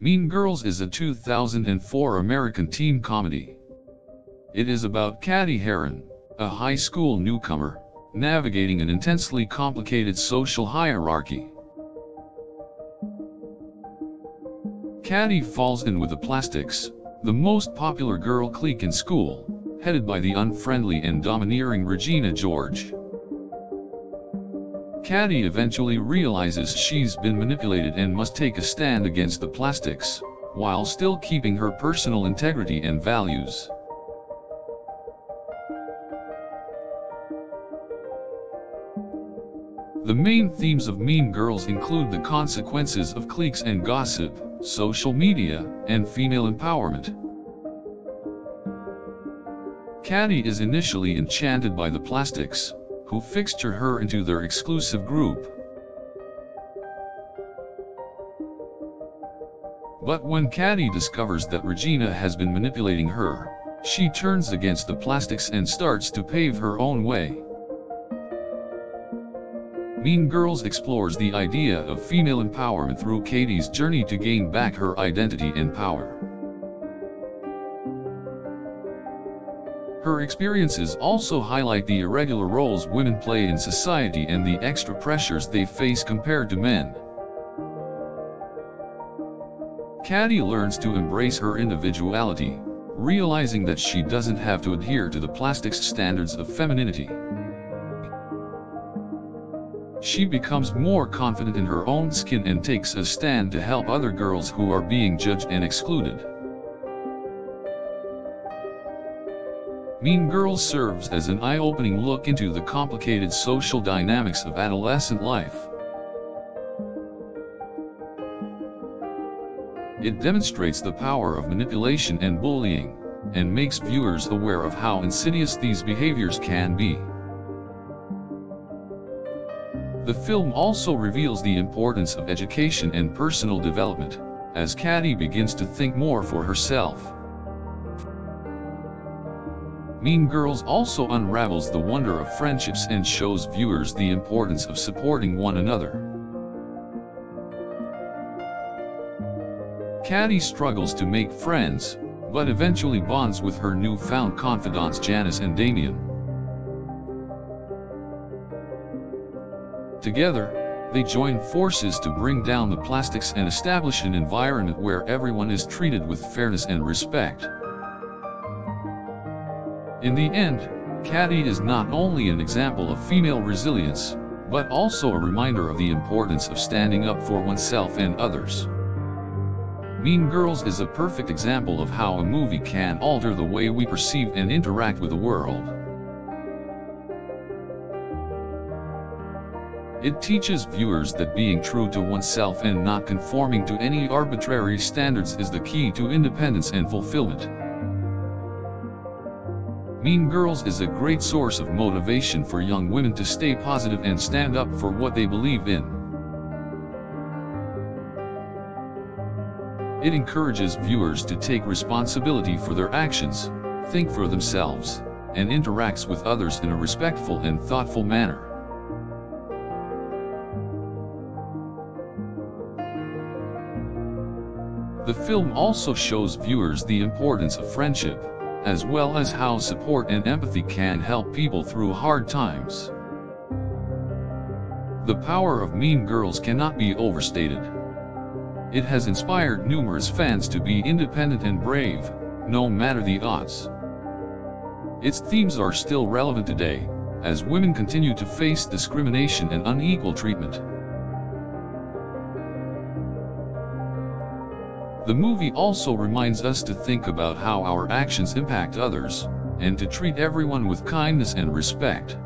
Mean Girls is a 2004 American teen comedy. It is about Cady Heron, a high school newcomer, navigating an intensely complicated social hierarchy. Cady falls in with the Plastics, the most popular girl clique in school, headed by the unfriendly and domineering Regina George. Cady eventually realizes she's been manipulated and must take a stand against the plastics, while still keeping her personal integrity and values. The main themes of Mean Girls include the consequences of cliques and gossip, social media, and female empowerment. Cady is initially enchanted by the plastics, who fixture her into their exclusive group. But when Cady discovers that Regina has been manipulating her, she turns against the plastics and starts to pave her own way. Mean Girls explores the idea of female empowerment through Cady's journey to gain back her identity and power. Her experiences also highlight the irregular roles women play in society and the extra pressures they face compared to men. Cady learns to embrace her individuality, realizing that she doesn't have to adhere to the plastics standards of femininity. She becomes more confident in her own skin and takes a stand to help other girls who are being judged and excluded. Mean Girls serves as an eye-opening look into the complicated social dynamics of adolescent life. It demonstrates the power of manipulation and bullying, and makes viewers aware of how insidious these behaviors can be. The film also reveals the importance of education and personal development, as Cady begins to think more for herself. Mean Girls also unravels the wonder of friendships and shows viewers the importance of supporting one another. Cady struggles to make friends, but eventually bonds with her newfound confidants Janice and Damian. Together, they join forces to bring down the plastics and establish an environment where everyone is treated with fairness and respect. In the end, Cady is not only an example of female resilience, but also a reminder of the importance of standing up for oneself and others. Mean Girls is a perfect example of how a movie can alter the way we perceive and interact with the world. It teaches viewers that being true to oneself and not conforming to any arbitrary standards is the key to independence and fulfillment. Mean Girls is a great source of motivation for young women to stay positive and stand up for what they believe in. It encourages viewers to take responsibility for their actions, think for themselves, and interacts with others in a respectful and thoughtful manner. The film also shows viewers the importance of friendship, as well as how support and empathy can help people through hard times. The power of Mean Girls cannot be overstated. It has inspired numerous fans to be independent and brave, no matter the odds. Its themes are still relevant today, as women continue to face discrimination and unequal treatment. The movie also reminds us to think about how our actions impact others, and to treat everyone with kindness and respect.